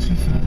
expensive